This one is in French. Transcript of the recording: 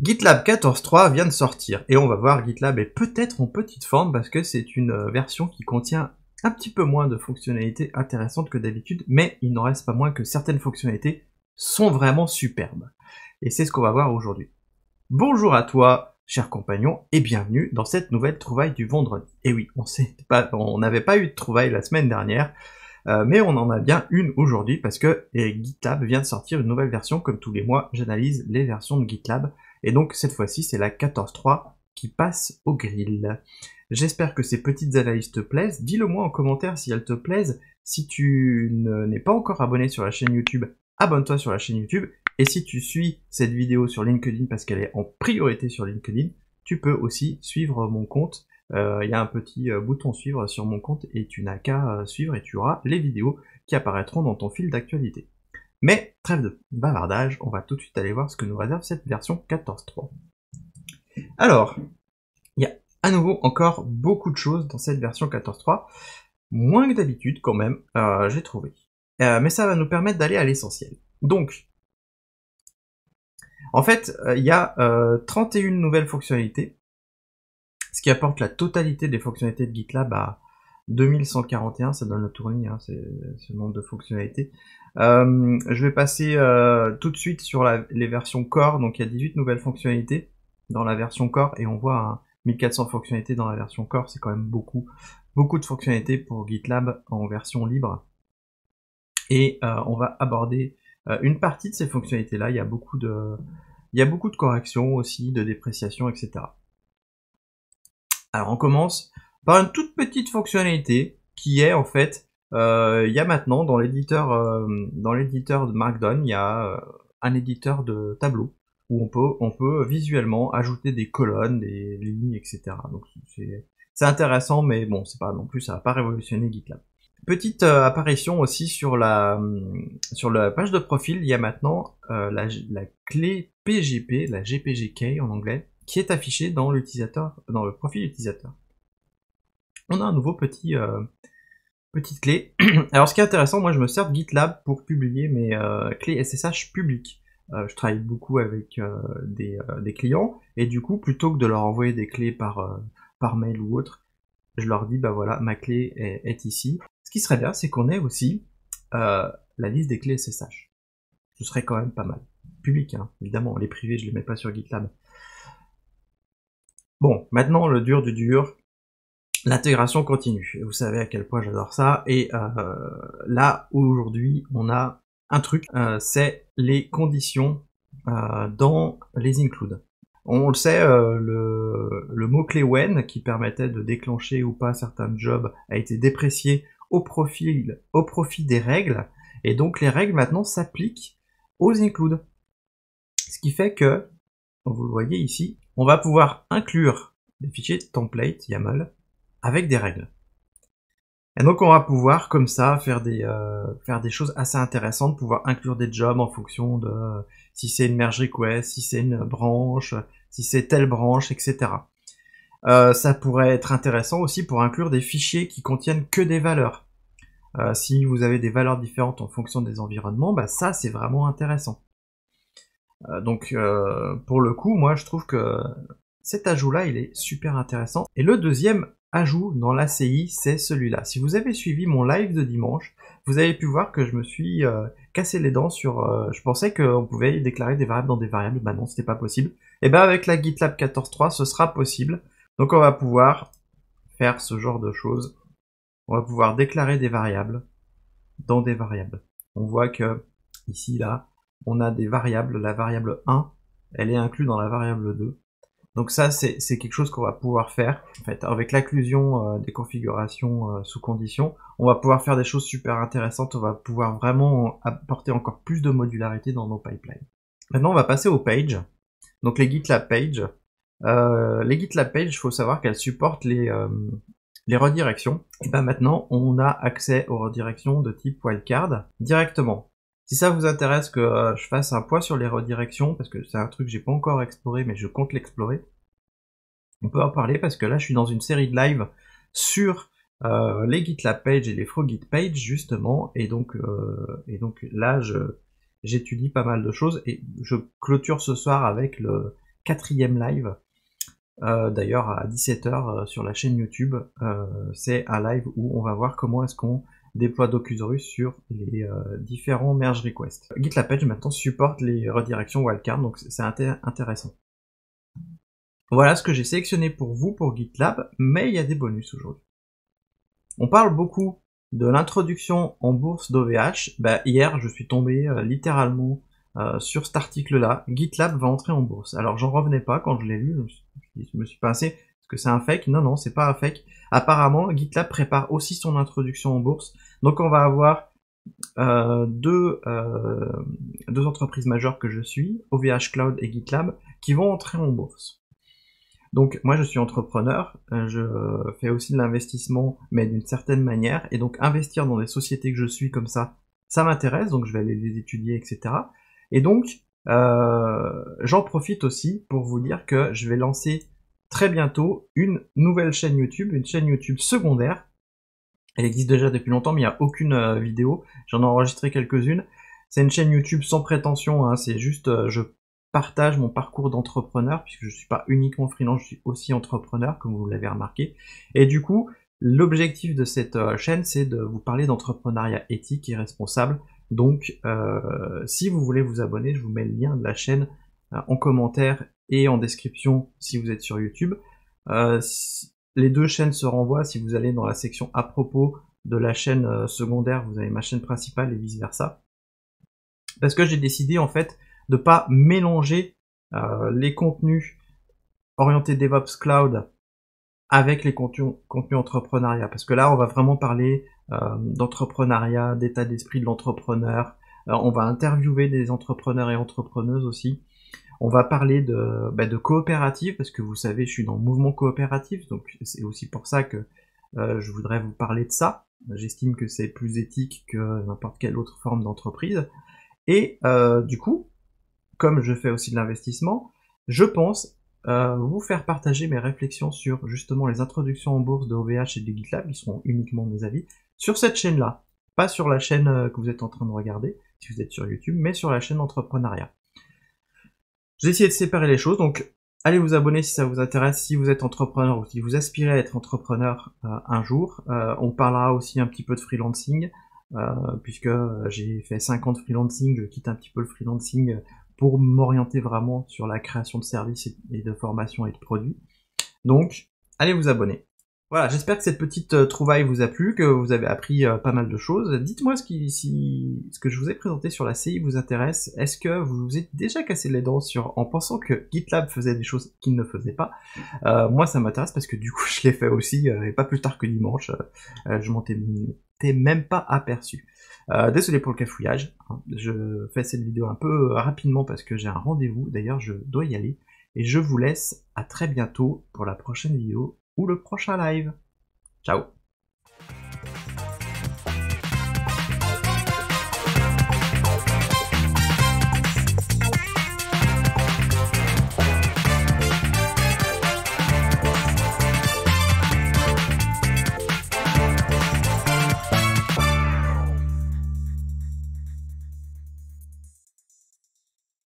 GitLab 14.3 vient de sortir et on va voir GitLab est peut-être en petite forme parce que c'est une euh, version qui contient un petit peu moins de fonctionnalités intéressantes que d'habitude, mais il n'en reste pas moins que certaines fonctionnalités sont vraiment superbes. Et c'est ce qu'on va voir aujourd'hui. Bonjour à toi, cher compagnon, et bienvenue dans cette nouvelle trouvaille du vendredi. Et oui, on n'avait pas eu de trouvaille la semaine dernière, euh, mais on en a bien une aujourd'hui parce que GitLab vient de sortir une nouvelle version. Comme tous les mois, j'analyse les versions de GitLab et donc cette fois-ci, c'est la 14.3 qui passe au grill. J'espère que ces petites analyses te plaisent. Dis-le moi en commentaire si elles te plaisent. Si tu n'es pas encore abonné sur la chaîne YouTube, abonne-toi sur la chaîne YouTube. Et si tu suis cette vidéo sur LinkedIn parce qu'elle est en priorité sur LinkedIn, tu peux aussi suivre mon compte. Euh, il y a un petit euh, bouton suivre sur mon compte et tu n'as qu'à euh, suivre et tu auras les vidéos qui apparaîtront dans ton fil d'actualité. Mais trêve de bavardage, on va tout de suite aller voir ce que nous réserve cette version 14.3. Alors, il y a à nouveau encore beaucoup de choses dans cette version 14.3, moins que d'habitude quand même, euh, j'ai trouvé. Euh, mais ça va nous permettre d'aller à l'essentiel. Donc, en fait, euh, il y a 31 nouvelles fonctionnalités, ce qui apporte la totalité des fonctionnalités de GitLab à 2141, ça donne le tournis, hein, c'est ce nombre de fonctionnalités. Euh, je vais passer euh, tout de suite sur les versions Core, donc il y a 18 nouvelles fonctionnalités dans la version Core, et on voit 1400 fonctionnalités dans la version Core, c'est quand même beaucoup, beaucoup de fonctionnalités pour GitLab en version libre. Et euh, on va aborder une partie de ces fonctionnalités-là, il y a beaucoup de... Il y a beaucoup de corrections aussi, de dépréciation, etc. Alors on commence par une toute petite fonctionnalité qui est en fait, euh, il y a maintenant dans l'éditeur euh, dans l'éditeur de Markdown, il y a euh, un éditeur de tableau où on peut on peut visuellement ajouter des colonnes, des lignes, etc. Donc c'est intéressant, mais bon, c'est pas non plus ça va pas révolutionner GitLab. Petite apparition aussi sur la sur la page de profil, il y a maintenant la, clé PGP, la GPG en anglais, qui est affichée dans l'utilisateur dans le profil utilisateur on a un nouveau petit euh, petite clé. Alors ce qui est intéressant, moi je me sers de GitLab pour publier mes euh, clés SSH publiques. Euh, je travaille beaucoup avec des, clients et du coup plutôt que de leur envoyer des clés par, par mail ou autre, je leur dis bah voilà ma clé est, ici. Ce qui serait bien c'est qu'on ait aussi la liste des clés SSH. Ce serait quand même pas mal. Public, hein, évidemment, les privés je les mets pas sur GitLab. Bon, maintenant le dur du dur, l'intégration continue. Vous savez à quel point j'adore ça. Et euh, là, aujourd'hui, on a un truc, euh, c'est les conditions euh, dans les includes. On le sait, le, mot-clé when, qui permettait de déclencher ou pas certains jobs, a été déprécié au profit, au profit des règles. Et donc les règles maintenant s'appliquent aux includes. Ce qui fait que, vous le voyez ici, on va pouvoir inclure des fichiers template YAML avec des règles. Et donc on va pouvoir comme ça faire des euh, faire des choses assez intéressantes, pouvoir inclure des jobs en fonction de si c'est une merge request, si c'est une branche, si c'est telle branche, etc. Euh, ça pourrait être intéressant aussi pour inclure des fichiers qui contiennent que des valeurs. Euh, si vous avez des valeurs différentes en fonction des environnements, bah ça c'est vraiment intéressant. donc pour le coup, moi je trouve que cet ajout-là, il est super intéressant. Et le deuxième ajout dans l'ACI, c'est celui-là. Si vous avez suivi mon live de dimanche, vous avez pu voir que je me suis euh, cassé les dents sur... Euh, je pensais qu'on pouvait déclarer des variables dans des variables, bah non, c'était pas possible. Et eh ben avec la GitLab 14.3, ce sera possible. Donc on va pouvoir faire ce genre de choses. On va pouvoir déclarer des variables dans des variables. On voit que ici, là, on a des variables. La variable 1, elle est inclue dans la variable 2. Donc ça, c'est quelque chose qu'on va pouvoir faire. En fait, avec l'inclusion euh, des configurations euh, sous condition, on va pouvoir faire des choses super intéressantes. On va pouvoir vraiment apporter encore plus de modularité dans nos pipelines. Maintenant, on va passer aux pages. Donc les GitLab pages. Euh, les GitLab pages, il faut savoir qu'elles supportent les, les redirections. Et ben maintenant, on a accès aux redirections de type wildcard directement. Si ça vous intéresse que euh, je fasse un poids sur les redirections, parce que c'est un truc que j'ai pas encore exploré, mais je compte l'explorer, on peut en parler parce que là je suis dans une série de live sur euh, les GitLab pages et les FrogGit pages justement, et donc euh, et donc là j'étudie pas mal de choses et je clôture ce soir avec le quatrième live. D'ailleurs à 17h sur la chaîne YouTube, c'est un live où on va voir comment est-ce qu'on déploie Docuzorus sur les différents merge requests. GitLab Page maintenant supporte les redirections wildcard, donc c'est intéressant. Voilà ce que j'ai sélectionné pour vous pour GitLab, mais il y a des bonus aujourd'hui. On parle beaucoup de l'introduction en bourse d'OVH. Bah, hier, je suis tombé euh, littéralement euh, sur cet article-là. GitLab va entrer en bourse. Alors, j'en revenais pas quand je l'ai lu. Je me suis est-ce que c'est un fake Non, non, c'est pas un fake. Apparemment, GitLab prépare aussi son introduction en bourse. Donc, on va avoir euh, deux, deux entreprises majeures que je suis, OVH Cloud et GitLab, qui vont entrer en bourse. Donc moi je suis entrepreneur, euh, je fais aussi de l'investissement, mais d'une certaine manière, et donc investir dans des sociétés que je suis comme ça, ça m'intéresse, donc je vais aller les étudier, etc. Et donc euh, j'en profite aussi pour vous dire que je vais lancer très bientôt une nouvelle chaîne YouTube, une chaîne YouTube secondaire. Elle existe déjà depuis longtemps, mais il n'y a aucune euh, vidéo. J'en ai enregistré quelques-unes. C'est une chaîne YouTube sans prétention, hein. c'est juste je partage mon parcours d'entrepreneur, puisque je ne suis pas uniquement freelance, je suis aussi entrepreneur, comme vous l'avez remarqué. Et du coup, l'objectif de cette euh, chaîne, c'est de vous parler d'entrepreneuriat éthique et responsable. Donc, euh, si vous voulez vous abonner, je vous mets le lien de la chaîne euh, en commentaire et en description si vous êtes sur YouTube. les deux chaînes se renvoient. Si vous allez dans la section à propos de la chaîne secondaire, vous avez ma chaîne principale et vice versa. Parce que j'ai décidé en fait de pas mélanger euh, les contenus orientés DevOps Cloud avec les contenus, contenus entrepreneuriat. Parce que là, on va vraiment parler euh, d'entrepreneuriat, d'état d'esprit de l'entrepreneur. Euh, on va interviewer des entrepreneurs et entrepreneuses aussi. On va parler de, bah, de coopérative, parce que vous savez, je suis dans le mouvement coopératif, donc c'est aussi pour ça que je voudrais vous parler de ça. J'estime que c'est plus éthique que n'importe quelle autre forme d'entreprise. Et du coup, comme je fais aussi de l'investissement, je pense euh, vous faire partager mes réflexions sur justement les introductions en bourse de OVH et de GitLab, qui seront uniquement mes avis, sur cette chaîne-là. Pas sur la chaîne euh, que vous êtes en train de regarder, si vous êtes sur YouTube, mais sur la chaîne d'entrepreneuriat. J'ai essayé de séparer les choses, donc allez vous abonner si ça vous intéresse, si vous êtes entrepreneur ou si vous aspirez à être entrepreneur euh, un jour. on parlera aussi un petit peu de freelancing, puisque j'ai fait 50 freelancing, je quitte un petit peu le freelancing pour m'orienter vraiment sur la création de services et de formation et de produits. Donc, allez vous abonner. Voilà, j'espère que cette petite euh, trouvaille vous a plu, que vous avez appris euh, pas mal de choses. Dites-moi ce, qui, si, ce que je vous ai présenté sur la CI vous intéresse. Est-ce que vous vous êtes déjà cassé les dents sur, en pensant que GitLab faisait des choses qu'il ne faisait pas? Euh, Moi, ça m'intéresse parce que du coup, je l'ai fait aussi, et pas plus tard que dimanche. je m'en étais même pas aperçu. Euh, désolé pour le cafouillage, hein. je fais cette vidéo un peu rapidement parce que j'ai un rendez-vous, d'ailleurs je dois y aller, et je vous laisse à très bientôt pour la prochaine vidéo ou le prochain live. Ciao